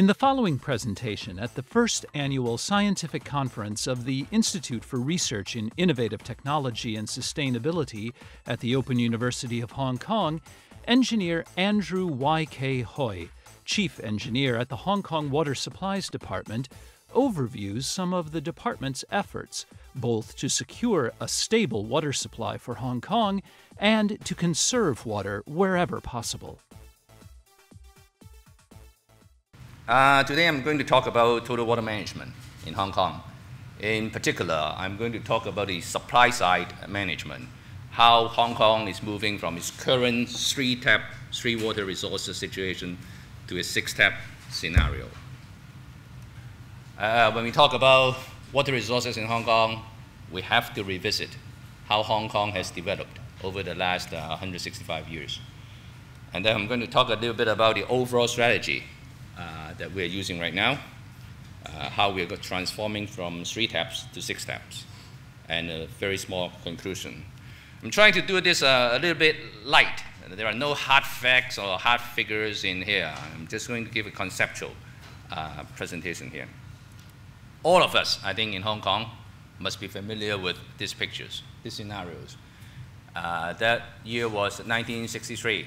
In the following presentation at the first annual scientific conference of the Institute for Research in Innovative Technology and Sustainability at the Open University of Hong Kong, engineer Andrew Y.K. Hui, chief engineer at the Hong Kong Water Supplies Department, overviews some of the department's efforts, both to secure a stable water supply for Hong Kong and to conserve water wherever possible. Uh, today I'm going to talk about total water management in Hong Kong. In particular, I'm going to talk about the supply side management, how Hong Kong is moving from its current three tap, three water resources situation to a six tap scenario. Uh, when we talk about water resources in Hong Kong, we have to revisit how Hong Kong has developed over the last uh, 165 years. And then I'm going to talk a little bit about the overall strategy that we're using right now, uh, how we're transforming from three taps to six taps, and a very small conclusion. I'm trying to do this uh, a little bit light. There are no hard facts or hard figures in here. I'm just going to give a conceptual uh, presentation here. All of us, I think, in Hong Kong must be familiar with these pictures, these scenarios. Uh, that year was 1963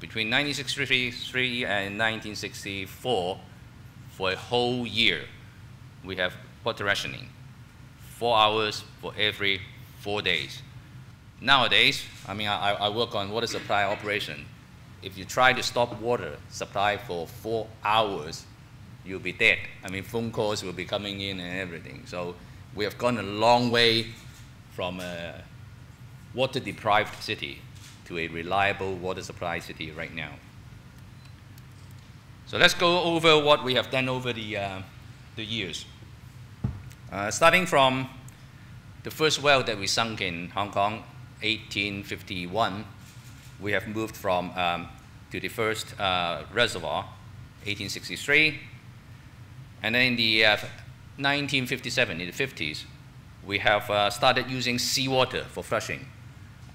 between 1963 and 1964, for a whole year, we have water rationing, four hours for every four days. Nowadays, I mean, I, I work on water supply operation. If you try to stop water supply for four hours, you'll be dead. I mean, phone calls will be coming in and everything. So we have gone a long way from a water deprived city to a reliable water supply city right now. So let's go over what we have done over the, uh, the years. Uh, starting from the first well that we sunk in Hong Kong, 1851, we have moved from um, to the first uh, reservoir, 1863, and then in the 1957, uh, in the 50s, we have uh, started using seawater for flushing.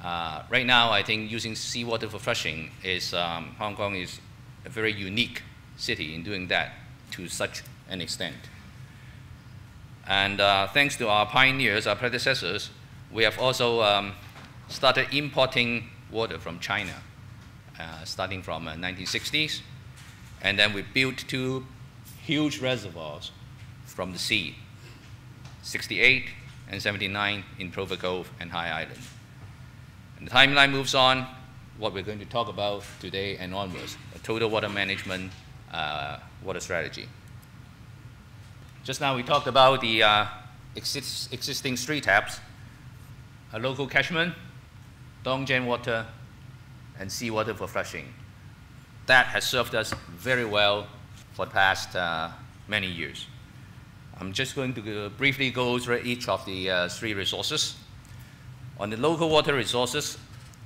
Uh, right now, I think using seawater for flushing is, um, Hong Kong is a very unique city in doing that to such an extent. And uh, thanks to our pioneers, our predecessors, we have also um, started importing water from China, uh, starting from 1960s. Uh, and then we built two huge reservoirs from the sea, 68 and 79 in Plover Cove and High Island. And the timeline moves on, what we're going to talk about today and onwards, a total water management uh, water strategy. Just now we talked about the uh, exist existing three taps, a local catchment, Dongjiang water, and seawater for flushing. That has served us very well for the past uh, many years. I'm just going to briefly go through each of the uh, three resources. On the local water resources,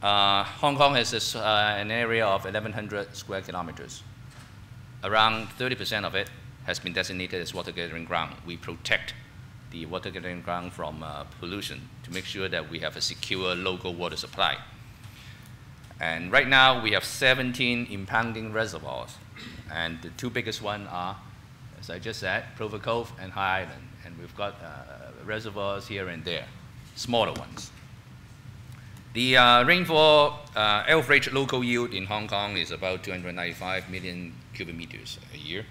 uh, Hong Kong has uh, an area of 1,100 square kilometers. Around 30% of it has been designated as water gathering ground. We protect the water gathering ground from uh, pollution to make sure that we have a secure local water supply. And right now, we have 17 impounding reservoirs. And the two biggest ones are, as I just said, Plover Cove and High Island. And we've got uh, reservoirs here and there, smaller ones. The uh, rainfall uh, average local yield in Hong Kong is about 295 million cubic meters a year,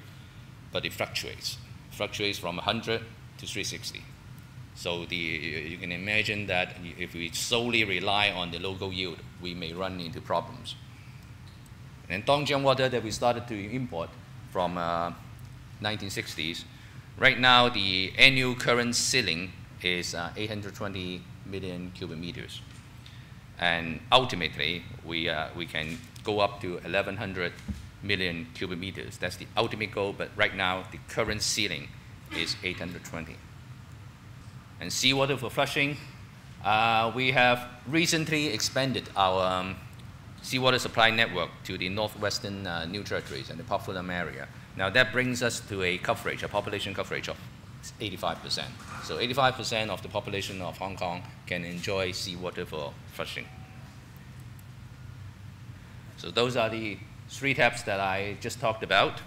but it fluctuates. It fluctuates from 100 to 360. So the, you can imagine that if we solely rely on the local yield, we may run into problems. And Dongjiang water that we started to import from uh, 1960s, right now the annual current ceiling is uh, 820 million cubic meters. And ultimately, we, uh, we can go up to 1,100 million cubic meters. That's the ultimate goal, but right now, the current ceiling is 820. And seawater for flushing, uh, we have recently expanded our um, seawater supply network to the northwestern uh, New Territories and the Pok Lam area. Now that brings us to a coverage, a population coverage of 85%. So 85% of the population of Hong Kong can enjoy seawater for flushing. So those are the three taps that I just talked about.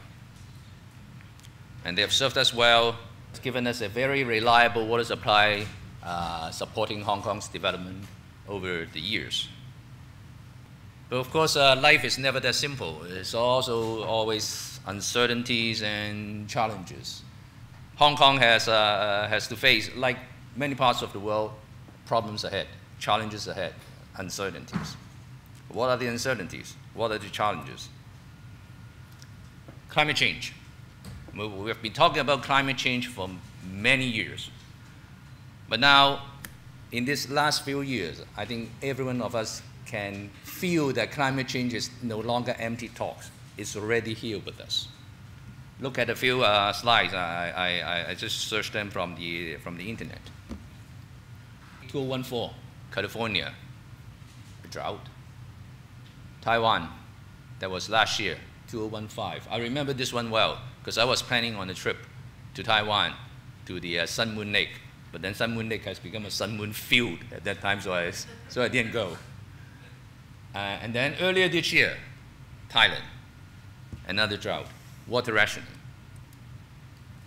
and they have served us well, it's given us a very reliable water supply, uh, supporting Hong Kong's development over the years. But of course, uh, life is never that simple. It's also always uncertainties and challenges. Hong Kong has, uh, has to face, like many parts of the world, problems ahead, challenges ahead, uncertainties. What are the uncertainties? What are the challenges? Climate change. We have been talking about climate change for many years. But now, in these last few years, I think every one of us can feel that climate change is no longer empty talks. It's already here with us. Look at a few uh, slides. I, I, I just searched them from the, from the internet. 2014, California, drought. Taiwan, that was last year, 2015. I remember this one well because I was planning on a trip to Taiwan to the uh, Sun Moon Lake. But then Sun Moon Lake has become a Sun Moon field at that time, so I, so I didn't go. Uh, and then earlier this year, Thailand, another drought, water rationing.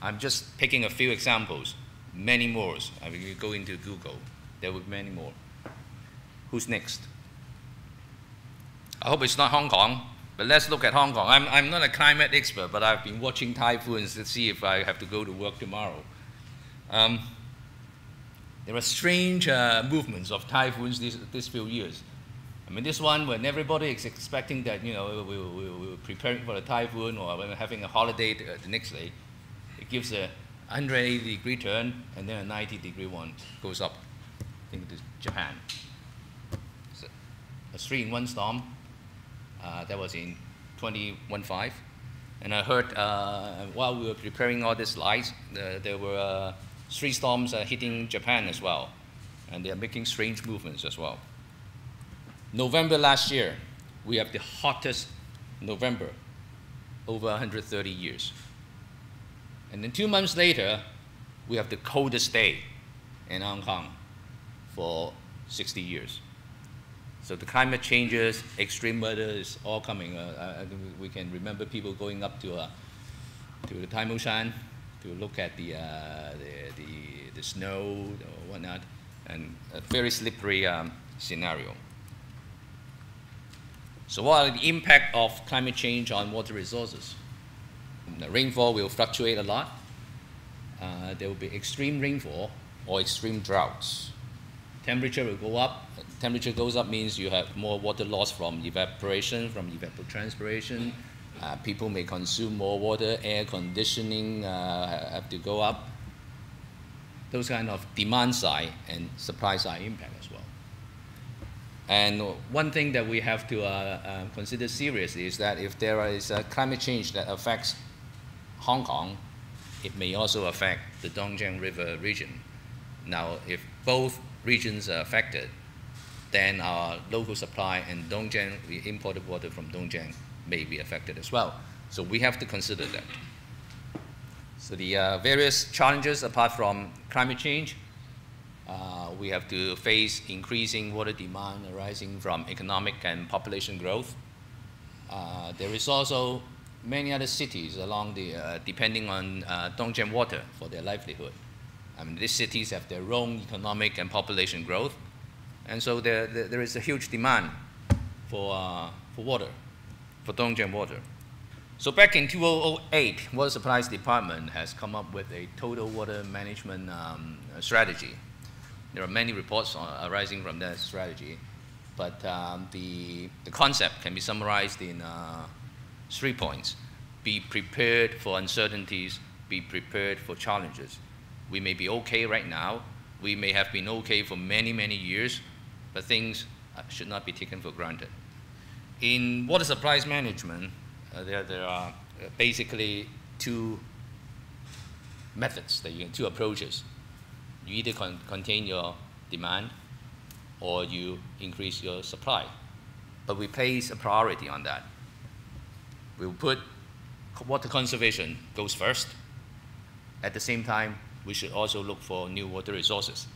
I'm just picking a few examples, many more. I mean, you go into Google, there will be many more. Who's next? I hope it's not Hong Kong, but let's look at Hong Kong. I'm, I'm not a climate expert, but I've been watching typhoons to see if I have to go to work tomorrow. Um, there are strange uh, movements of typhoons these, these few years. I mean, this one, when everybody is expecting that, you know, we, we, we're preparing for a typhoon or we're having a holiday the, the next day, it gives a 180 degree turn and then a 90 degree one goes up, I think to Japan. So a three in one storm, uh, that was in 2015. And I heard uh, while we were preparing all these slides, uh, there were three storms hitting Japan as well. And they are making strange movements as well. November last year, we have the hottest November over 130 years. And then two months later, we have the coldest day in Hong Kong for 60 years. So the climate changes, extreme weather is all coming. Uh, I we can remember people going up to, uh, to the Tai Mo Shan to look at the, uh, the, the, the, snow or whatnot, and a very slippery um, scenario. So what are the impact of climate change on water resources? The rainfall will fluctuate a lot. Uh, there will be extreme rainfall or extreme droughts. Temperature will go up, temperature goes up means you have more water loss from evaporation, from evapotranspiration. Uh, people may consume more water, air conditioning uh, have to go up. Those kind of demand side and supply side impact as well. And one thing that we have to uh, uh consider seriously is that if there is a climate change that affects Hong Kong, it may also affect the Dongjiang River region. Now, if both regions are affected, then our local supply and Dongjiang, we imported water from Dongjiang may be affected as well. So we have to consider that. So the uh, various challenges apart from climate change, uh, we have to face increasing water demand arising from economic and population growth. Uh, there is also many other cities along the, uh, depending on uh, Dongjiang water for their livelihood. I mean, these cities have their own economic and population growth, and so there, there, there is a huge demand for, uh, for water, for Dongjiang water. So back in 2008, Water Supplies Department has come up with a total water management um, strategy. There are many reports on, arising from that strategy, but um, the, the concept can be summarized in uh, three points. Be prepared for uncertainties, be prepared for challenges. We may be okay right now, we may have been okay for many, many years, but things uh, should not be taken for granted. In water supplies management, uh, there, there are uh, basically two methods, that you, two approaches. You either con contain your demand or you increase your supply. But we place a priority on that. We'll put water conservation goes first. At the same time, we should also look for new water resources.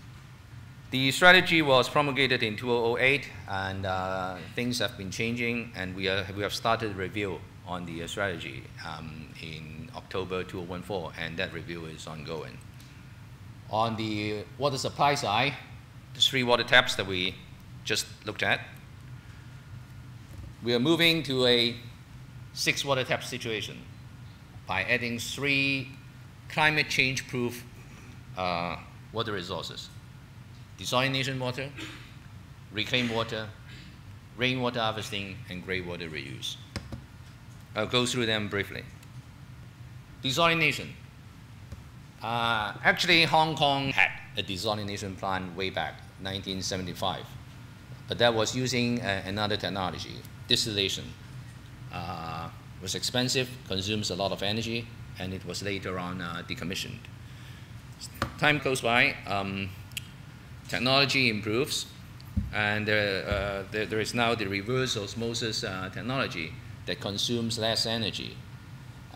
The strategy was promulgated in 2008, and uh, things have been changing, and we, are, we have started review on the strategy um, in October 2014, and that review is ongoing. On the water supply side, the three water taps that we just looked at, we are moving to a six water tap situation by adding three climate change proof uh, water resources desalination water, reclaimed water, rainwater harvesting, and greywater reuse. I'll go through them briefly. Desalination. Uh, actually, Hong Kong had a desalination plant way back, 1975, but that was using uh, another technology, distillation. Uh, was expensive, consumes a lot of energy, and it was later on uh, decommissioned. Time goes by, um, technology improves, and there, uh, there, there is now the reverse osmosis uh, technology that consumes less energy.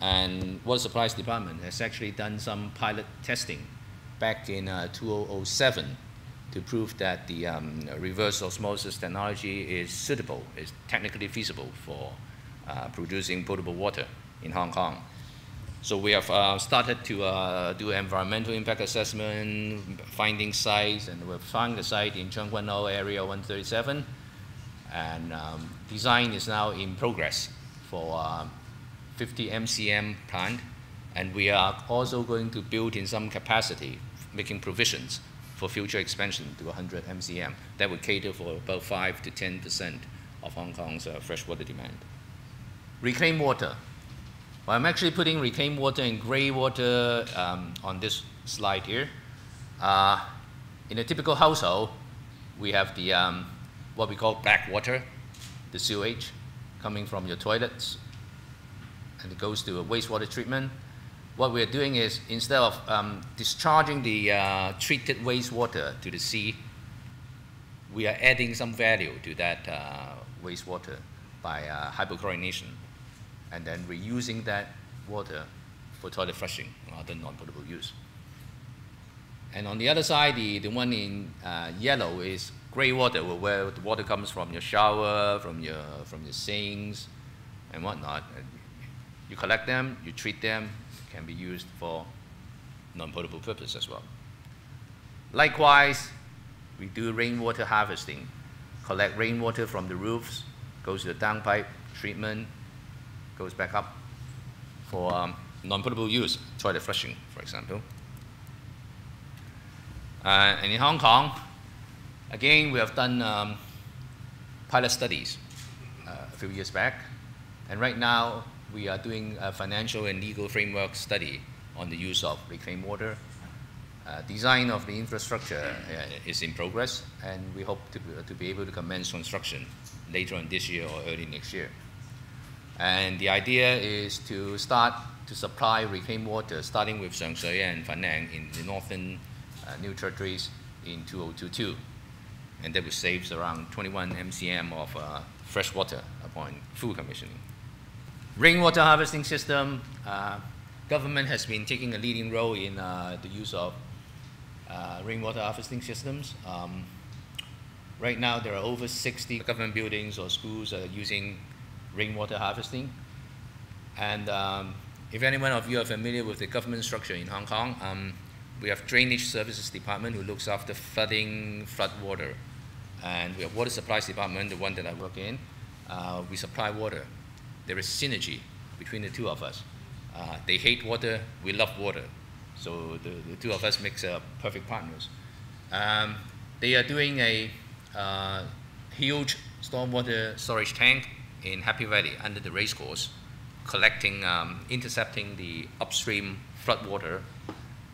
And Water Supplies Department has actually done some pilot testing back in uh, 2007 to prove that the um, reverse osmosis technology is suitable, is technically feasible for uh, producing potable water in Hong Kong. So we have uh, started to uh, do environmental impact assessment, finding sites, and we've found the site in Tseung Kwan O area 137. And um, design is now in progress for uh, 50 MCM plant. And we are also going to build in some capacity, making provisions for future expansion to 100 MCM. That would cater for about 5 to 10% of Hong Kong's uh, freshwater demand. Reclaimed water. Well, I'm actually putting reclaimed water and gray water um, on this slide here. Uh, in a typical household, we have the um, what we call black water, the sewage coming from your toilets, and it goes to a wastewater treatment. What we're doing is instead of um, discharging the uh, treated wastewater to the sea, we are adding some value to that uh, wastewater by uh, hypochlorination and then reusing that water for toilet flushing other non-potable use. And on the other side, the, the one in uh, yellow is gray water, where the water comes from your shower, from your, from your sinks, and whatnot. You collect them, you treat them, can be used for non-potable purpose as well. Likewise, we do rainwater harvesting, collect rainwater from the roofs, goes to the downpipe treatment, goes back up for um, non-potable use, toilet flushing, for example. Uh, and in Hong Kong, again, we have done um, pilot studies uh, a few years back. And right now, we are doing a financial and legal framework study on the use of reclaimed water. Uh, design of the infrastructure uh, is in progress, and we hope to, to be able to commence construction later on this year or early next year. And the idea is to start to supply reclaimed water, starting with Sheung Shui and Fanling in the northern uh, New Territories in 2022. And that will save around 21 MCM of uh, fresh water upon full commissioning. Rainwater harvesting system, uh, government has been taking a leading role in uh, the use of uh, rainwater harvesting systems. Um, right now, there are over 60 government buildings or schools are using rainwater harvesting. And um, if anyone of you are familiar with the government structure in Hong Kong, um, we have Drainage Services Department who looks after flooding, flood water. And we have Water Supplies Department, the one that I work in. Uh, we supply water. There is synergy between the two of us. Uh, they hate water, we love water. So the, the two of us makes uh, perfect partners. Um, they are doing a uh, huge stormwater storage tank in Happy Valley under the racecourse, collecting, um, intercepting the upstream flood water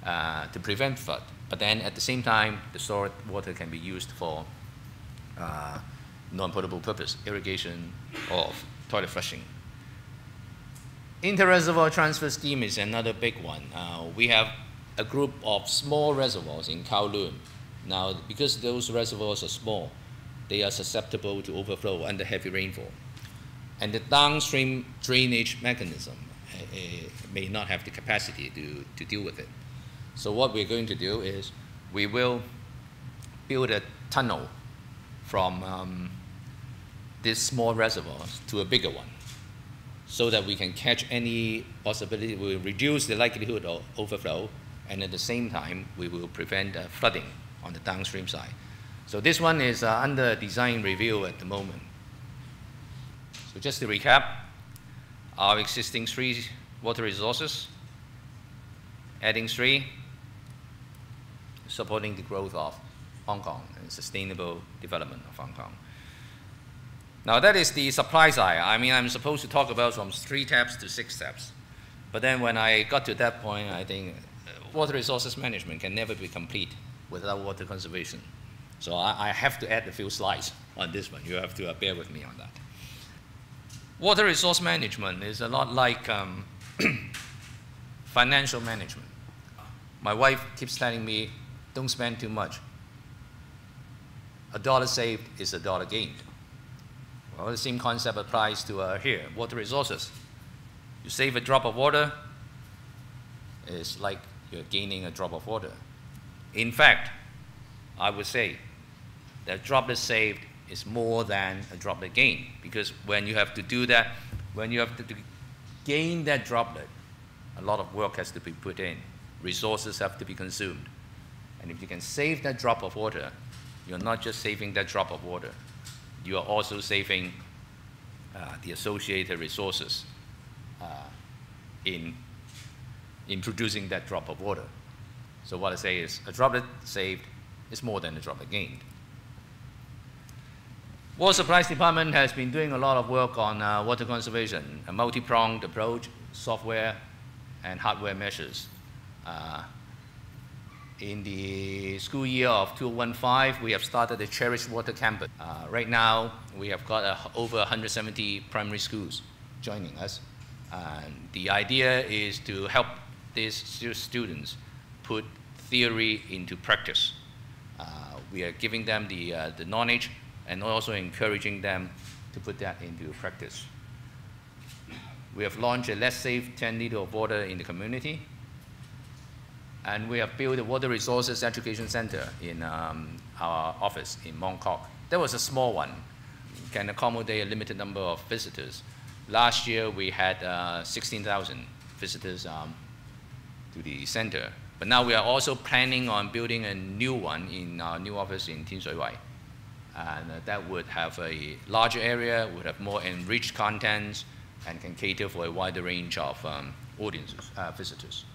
uh, to prevent flood. But then at the same time, the stored water can be used for uh, non-potable purpose, irrigation or toilet flushing. Inter-reservoir transfer scheme is another big one. Uh, we have a group of small reservoirs in Kowloon. Now, because those reservoirs are small, they are susceptible to overflow under heavy rainfall and the downstream drainage mechanism uh, may not have the capacity to, to deal with it. So what we're going to do is we will build a tunnel from um, this small reservoir to a bigger one. So that we can catch any possibility, we will reduce the likelihood of overflow, and at the same time, we will prevent uh, flooding on the downstream side. So this one is uh, under design review at the moment. So just to recap, our existing three water resources, adding three, supporting the growth of Hong Kong and sustainable development of Hong Kong. Now that is the supply side. I mean, I'm supposed to talk about from three taps to six taps. But then when I got to that point, I think uh, water resources management can never be complete without water conservation. So I, I have to add a few slides on this one. You have to uh, bear with me on that. Water resource management is a lot like um, financial management. My wife keeps telling me, don't spend too much. A dollar saved is a dollar gained. Well, the same concept applies to uh, here, water resources. You save a drop of water, it's like you're gaining a drop of water. In fact, I would say that droplet saved is more than a droplet gain because when you have to do that, when you have to gain that droplet, a lot of work has to be put in. Resources have to be consumed. And if you can save that drop of water, you're not just saving that drop of water, you are also saving uh, the associated resources uh, in, in producing that drop of water. So what I say is a droplet saved is more than a droplet gained. Water Supplies Department has been doing a lot of work on uh, water conservation, a multi-pronged approach, software and hardware measures. In the school year of 2015, we have started the Cherish Water Campus. Uh, right now, we have got uh, over 170 primary schools joining us. And the idea is to help these students put theory into practice. Uh, we are giving them the, uh, the knowledge and also encouraging them to put that into practice. We have launched a Let's Save 10 Liter of Water in the community. And we have built a Water Resources Education Center in um, our office in Mong Kok. That was a small one, can accommodate a limited number of visitors. Last year, we had uh, 16,000 visitors um, to the center. But now we are also planning on building a new one in our new office in Tin Shui Wai and uh, that would have a larger area, would have more enriched contents, and can cater for a wider range of um, audiences, uh, visitors.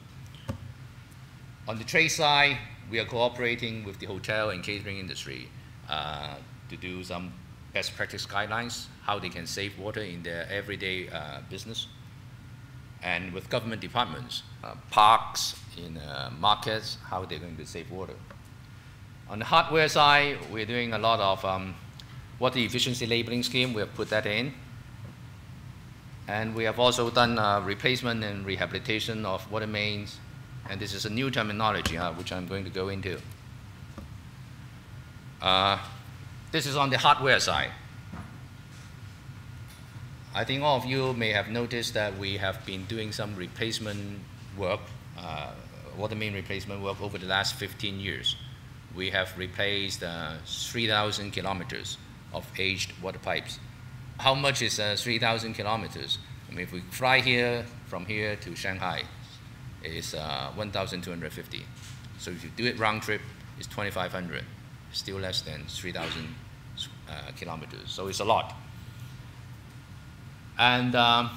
On the trade side, we are cooperating with the hotel and catering industry uh, to do some best practice guidelines, how they can save water in their everyday uh, business. And with government departments, uh, parks, in uh, markets, how they're going to save water. On the hardware side, we're doing a lot of um, water efficiency labeling scheme. We have put that in. And we have also done uh, replacement and rehabilitation of water mains. And this is a new terminology, uh, which I'm going to go into. Uh, this is on the hardware side. I think all of you may have noticed that we have been doing some replacement work, uh, water main replacement work over the last 15 years we have replaced uh, 3,000 kilometers of aged water pipes. How much is uh, 3,000 kilometers? I mean, if we fly here, from here to Shanghai, it's uh, 1,250. So if you do it round trip, it's 2,500. Still less than 3,000 uh, kilometers. So it's a lot. And um,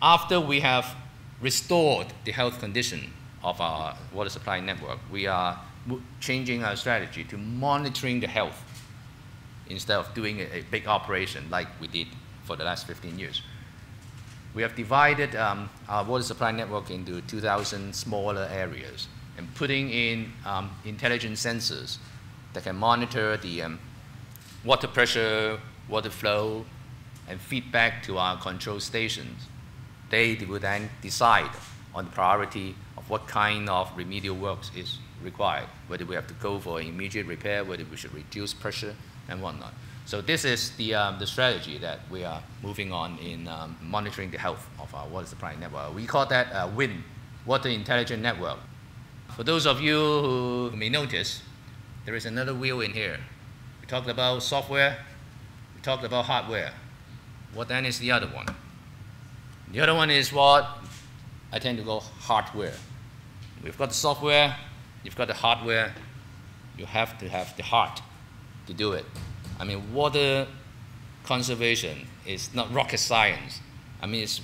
after we have restored the health condition of our water supply network, we are changing our strategy to monitoring the health instead of doing a, a big operation like we did for the last 15 years. We have divided um, our water supply network into 2,000 smaller areas and putting in um, intelligent sensors that can monitor the um, water pressure, water flow, and feedback to our control stations. They will then decide on the priority of what kind of remedial works is required, whether we have to go for immediate repair, whether we should reduce pressure and whatnot. So this is the, um, the strategy that we are moving on in um, monitoring the health of our water supply network. We call that uh, WIN, Water Intelligent Network. For those of you who may notice, there is another wheel in here. We talked about software, we talked about hardware. What then is the other one? The other one is what I tend to call hardware. We've got the software, you've got the heartware, you have to have the heart to do it. I mean, water conservation is not rocket science. I mean, it's,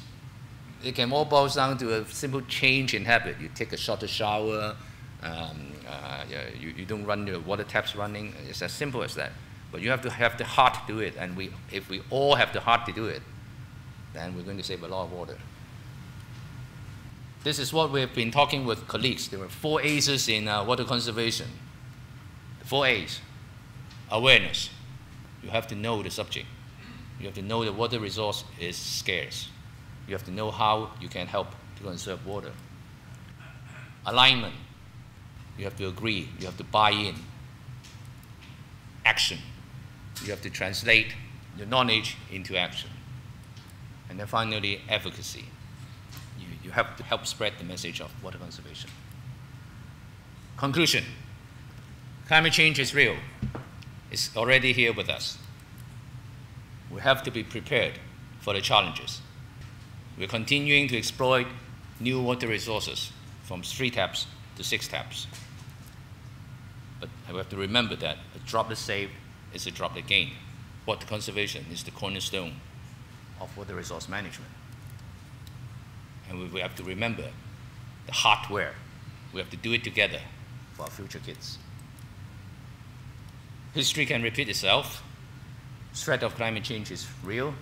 it can all boil down to a simple change in habit. You take a shorter shower, um, uh, you, you don't run your water taps running. It's as simple as that. But you have to have the heart to do it. And we, if we all have the heart to do it, then we're going to save a lot of water. This is what we've been talking with colleagues. There were four A's in uh, water conservation. Four A's. Awareness. You have to know the subject. You have to know the water resource is scarce. You have to know how you can help to conserve water. Alignment. You have to agree. You have to buy in. Action. You have to translate your knowledge into action. And then finally, advocacy. You, you have to help spread the message of water conservation. Conclusion climate change is real, it's already here with us. We have to be prepared for the challenges. We're continuing to exploit new water resources from three taps to six taps. But we have to remember that a droplet saved is a droplet gained. Water conservation is the cornerstone of water resource management. And we have to remember the heartware. We have to do it together for our future kids. History can repeat itself. Threat of climate change is real.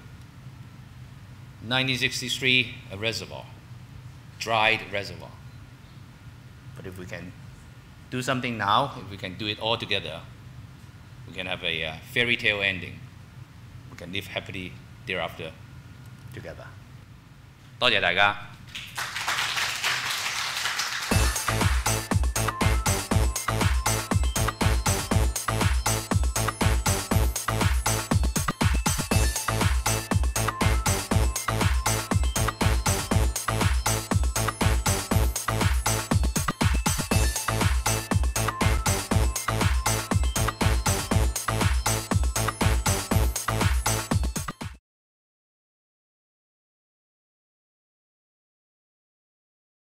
1963, a reservoir, dried reservoir. But if we can do something now, if we can do it all together, we can have a uh, fairy tale ending. We can live happily thereafter together. 多谢大家。